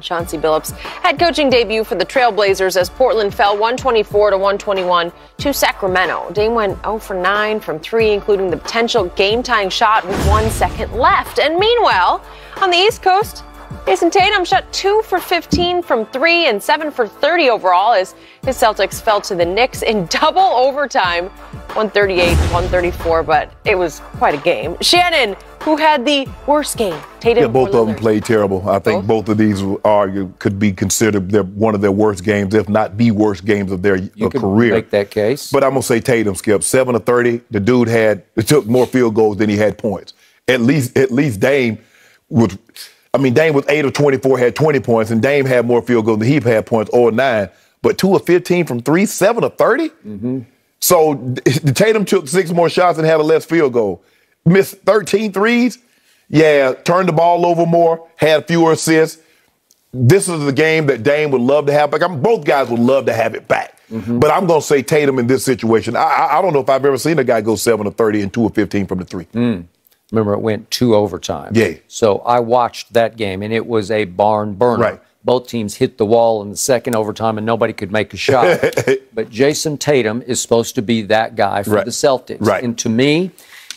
Chauncey Billups head coaching debut for the Trailblazers as Portland fell 124 to 121 to Sacramento. Dame went 0 for 9 from 3, including the potential game tying shot with one second left. And meanwhile, on the East Coast, Jayson Tatum shot 2 for 15 from 3 and 7 for 30 overall as his Celtics fell to the Knicks in double overtime 138 134, but it was quite a game. Shannon, who had the worst game? Tatum yeah, both of them played terrible. I think both, both of these are could be considered their, one of their worst games, if not the worst games of their you career. Make that case. But I'm gonna say Tatum, Skip, seven to thirty. The dude had it took more field goals than he had points. At least, at least Dame was. I mean, Dame was eight of 24, had 20 points, and Dame had more field goals than he had points, or nine. But two of 15 from three, seven of 30. Mm-hmm. So the Tatum took six more shots and had a less field goal. Missed 13 threes. Yeah, turned the ball over more, had fewer assists. This is the game that Dame would love to have back. I mean, both guys would love to have it back. Mm-hmm. But I'm going to say Tatum in this situation. I, I, don't know if I've ever seen a guy go 7 of 30 and 2 of 15 from the three. Mm. Remember, it went two overtime. Yeah. So I watched that game, and it was a barn burner. Right. Both teams hit the wall in the second overtime, and nobody could make a shot. but Jayson Tatum is supposed to be that guy for right. the Celtics. Right. And to me,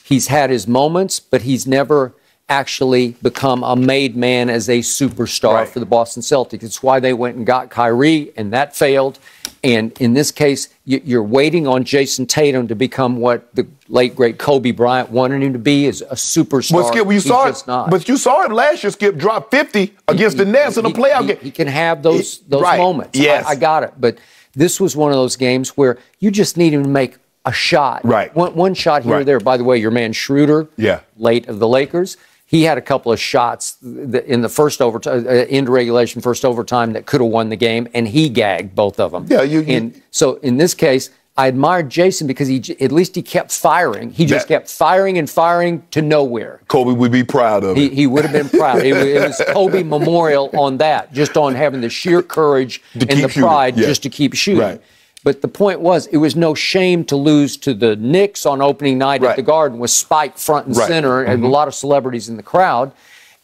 he's had his moments, but he's never actually become a made man as a superstar right. for the Boston Celtics. It's why they went and got Kyrie, and that failed. And in this case, you're waiting on Jayson Tatum to become what the late great Kobe Bryant wanted him to be, is a superstar. But Skip, you saw it. Not. But you saw him last year. Skip drop 50 against he, the Nets in a playoff he, game. He can have those those right. moments. Yes, I, I got it. But this was one of those games where you just need him to make a shot. Right. One, one shot here right. or there. By the way, your man Schroeder, yeah. late of the Lakers he had a couple of shots in the first overtime, uh, into regulation, first overtime that could have won the game, and he gagged both of them. Yeah, you. you and so in this case, I admired Jayson because he at least he kept firing. He just kept firing and firing to nowhere. Kobe would be proud of he, it. He would have been proud. it, was, it, was, Kobe memorial on that, just on having the sheer courage to and the pride yeah. just to keep shooting. Right. But the point was, it was no shame to lose to the Knicks on opening night right. at the Garden with Spike front and right. center mm-hmm. and a lot of celebrities in the crowd.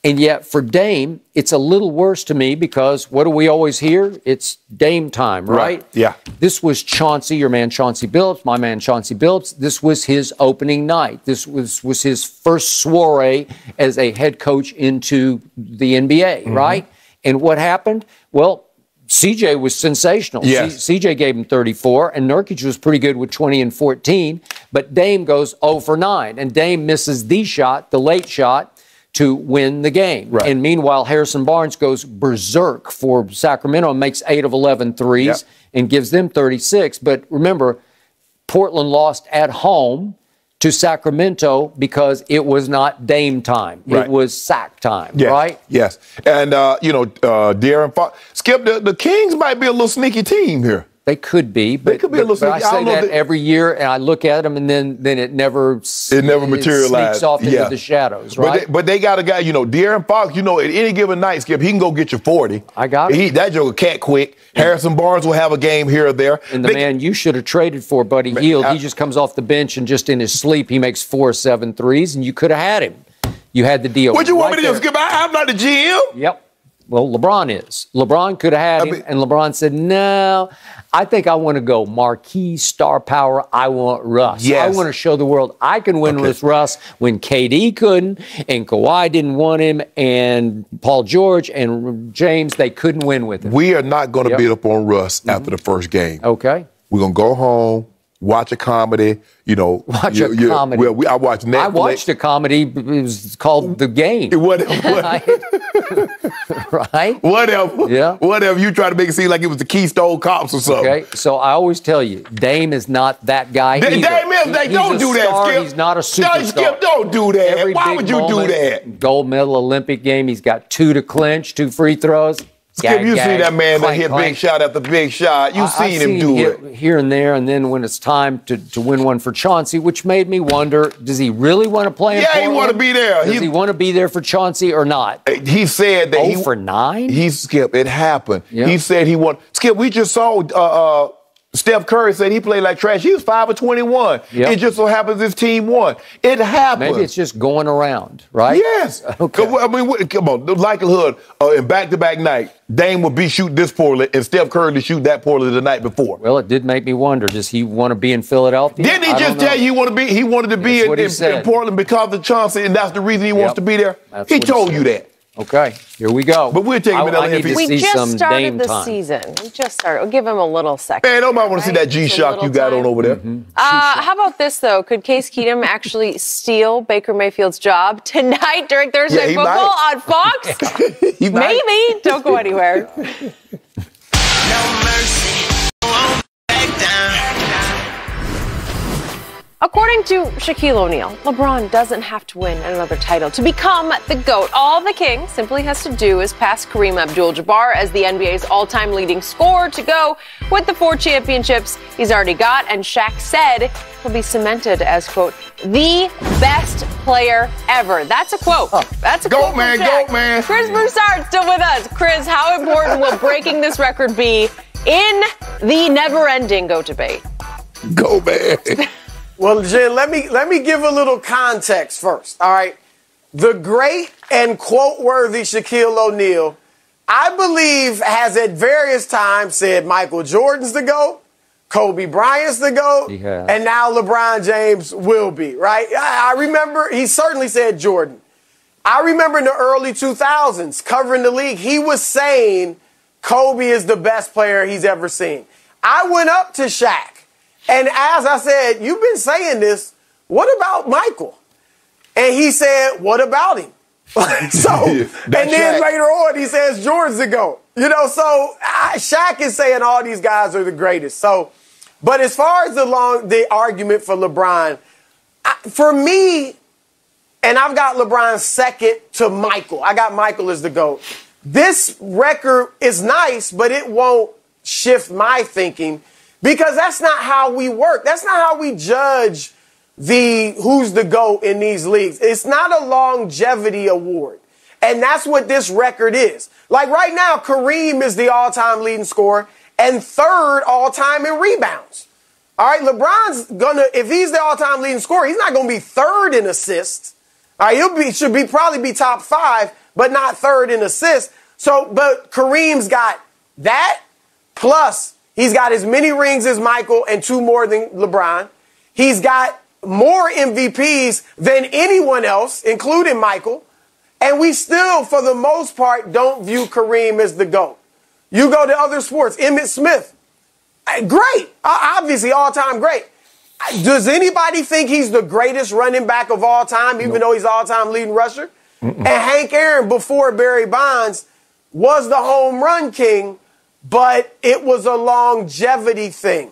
And yet for Dame, it's a little worse to me because what do we always hear? It's Dame time, right? right. Yeah. This was Chauncey, your man Chauncey Billups, my man Chauncey Billups. This was his opening night. This was was his first soiree as a head coach into the NBA, mm-hmm. right? And what happened? Well, CJ was sensational. Yes. C- CJ gave him 34, and Nurkic was pretty good with 20 and 14. But Dame goes 0 for 9, and Dame misses the shot, the late shot, to win the game. Right. And meanwhile, Harrison Barnes goes berserk for Sacramento and makes 8 of 11 threes yep. and gives them 36. But remember, Portland lost at home to Sacramento because it was not Dame time. Right. It was sack time, yes. right? Yes. And, uh, you know, uh, De'Aaron Fox, Skip, the, the Kings might be a little sneaky team here. They could be, but, they could be but, but I say that, that, every year, and I look at them, and then then it never it never materializes. Sneaks off into yeah. the shadows, right? But they, but they, got a guy, you know, De'Aaron Fox. You know, at any given night, Skip, he can go get you forty. I got it. He, that joker cat quick. Harrison Barnes will have a game here or there. And the they, man you should have traded for, Buddy Hield, he just comes off the bench and just in his sleep he makes four seven threes, and you could have had him. You had the deal. What you want right me to do, Skip? I, I'm not the GM. Yep. Well, LeBron is. LeBron could have had I him, mean- and LeBron said, "No, I think I want to go marquee star power. I want Russ. Yes. I want to show the world I can win Okay. with Russ when KD couldn't, and Kawhi didn't want him, and Paul George and James they couldn't win with him. We are not going to Yep. beat up on Russ after mm-hmm. the first game. okay, We're going to go home, watch a comedy. You know, watch you- a you- comedy. Well, we, I watched Netflix. I watched a comedy. It was called The Game. What, what, right? whatever. Yeah. Whatever. You try to make it seem like it was the Keystone Cops or something. Okay, so I always tell you, Dame is not that guy. Either. Dame is He- Don't do that, star, Skip. He's not a No, superstar. Skip, don't do that. Every Why would you moment, do that? Gold medal Olympic game. He's got two to clinch, two free throws. Skip, you see that man that hit clank. big shot after big shot. You I- seen I've him do hit it. here and there, and then when it's time to, to win one for Chauncey, which made me wonder: Does he really want to play? in Yeah, he wanna be there. Does He- he want to be there for Chauncey or not? He said that Oh he for nine. He Skip, it happened. Yeah. He said he want Skip. We just saw uh, uh, Steph Curry said he played like trash. He was 5 of 21. Yep. It just so happens his team won. It happened. Maybe it's just going around, right? Yes. Okay. I mean, come on. The likelihood uh, in back-to-back night, Dame would be shooting this poorly and Steph Curry to shoot that poorly the night before. Well, it did make me wonder. Does he want to be in Philadelphia? Didn't he I just tell you he want to be? He wanted to be in, in- in. Portland because of Chauncey, and that's the reason he wants Yep. to be there. That's he what he told you that. Okay, here we go. But we'll take him I, in I LA need if to We see just some started Dame the time. season. We just started. We'll give him a little second. Man, nobody want to see that G Shock you got time. on over there. Mm-hmm. Uh, how about this though? Could Case Keenum actually steal Baker Mayfield's job tonight during Thursday Yeah, football might. on Fox? He. Maybe. Don't go anywhere. According to Shaquille O'Neal, LeBron doesn't have to win another title to become the GOAT. All the king simply has to do is pass Kareem Abdul Jabbar as the NBA's all time leading scorer to go with the four championships he's already got. And Shaq said he'll be cemented as, quote, the best player ever. That's a quote. That's a Goat quote. man, goat man. Chris Broussard still with us. Chris, how important will breaking this record be in the never ending GOAT debate? Go, man. Well, Jen, let me let me give a little context first. All right. The great and quote worthy Shaquille O'Neal, I believe, has at various times said Michael Jordan's the GOAT, Kobe Bryant's the GOAT, and now LeBron James will be, right? I, I remember he certainly said Jordan. I remember in the early 2000s covering the league, he was saying Kobe is the best player he's ever seen. I went up to Shaq, and as I said, You've been saying this. What about Michael? And he said, What about him? so, and then Shaq. later on, he says, Jordan's the GOAT. You know, so I, Shaq is saying all these guys are the greatest. So, but as far as the long, the argument for LeBron, I, for me, and I've got LeBron second to Michael. I got Michael as the GOAT. This record is nice, but it won't shift my thinking because that's not how we work. That's not how we judge the who's the GOAT in these leagues. It's not a longevity award. And that's what this record is. Like right now, Kareem is the all-time leading scorer and third all-time in rebounds. All right, LeBron's gonna if he's the all-time leading scorer, he's not gonna be third in assists. All right, he'll be should be probably be top five, but not third in assists. So, but Kareem's got that plus he's got as many rings as Michael and two more than LeBron. He's got more MVPs than anyone else, including Michael. And we still, for the most part, don't view Kareem as the GOAT. You go to other sports, Emmitt Smith, uh, great, obviously all time great. Does anybody think he's the greatest running back of all time, even though he's all time leading rusher? And Hank Aaron, before Barry Bonds, was the home run king, but it was a longevity thing.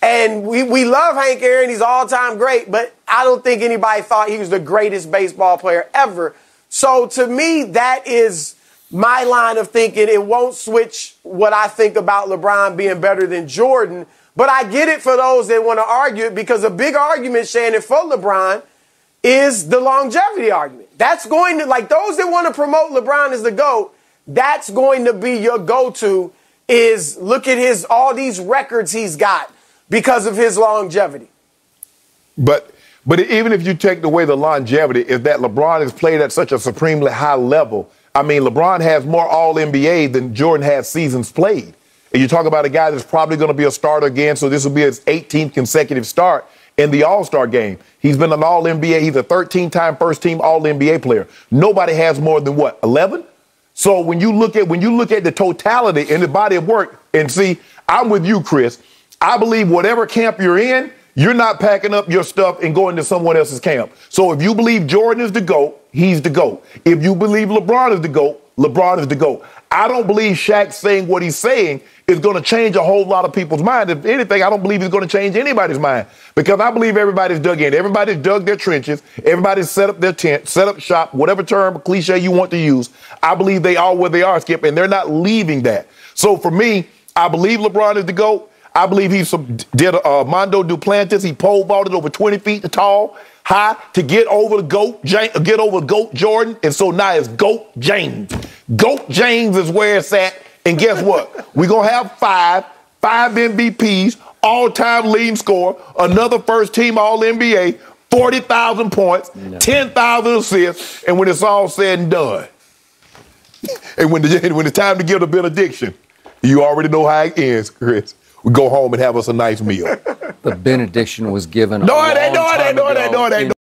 And we, we love Hank Aaron. He's all time great, but I don't think anybody thought he was the greatest baseball player ever. So to me, that is my line of thinking. It won't switch what I think about LeBron being better than Jordan. But I get it for those that want to argue it because a big argument, Shannon, for LeBron is the longevity argument. That's going to, like those that want to promote LeBron as the GOAT, that's going to be your go to is look at his, all these records he's got because of his longevity. But but even if you take away the longevity, is that LeBron has played at such a supremely high level. I mean, LeBron has more All NBA than Jordan has seasons played. And you talk about a guy that's probably going to be a starter again, so this will be his 18th consecutive start in the All Star game. He's been an All NBA. He's a 13 time first team All NBA player. Nobody has more than what 11. So when you look at when you look at the totality and the body of work, and see, I'm with you, Chris. I believe whatever camp you're in, you're not packing up your stuff and going to someone else's camp. So if you believe Jordan is the GOAT, he's the GOAT. If you believe LeBron is the GOAT, LeBron is the GOAT. I don't believe Shaq saying what he's saying is going to change a whole lot of people's mind. If anything, I don't believe he's going to change anybody's mind because I believe everybody's dug in. Everybody's dug their trenches. Everybody's set up their tent, set up shop, whatever term, cliche you want to use. I believe they are where they are, Skip, and they're not leaving that. So for me, I believe LeBron is the GOAT. I believe he did uh, Mondo Duplantis. He pole vaulted over 20 feet tall, high to get over the GOAT, get over GOAT Jordan. And so now it's GOAT James. GOAT James is where it's at. And guess what? We're going to have five, five MVPs, all-time leading scorer, another first-team All-NBA, 40,000 points, 10,000 assists, and when it's all said and done, and when, the, when it's time to give the benediction, you already know how it ends, Chris. We go home and have us a nice meal. The benediction was given. No, it ain't, no, it time ain't, no, it ain't, no, it ain't. in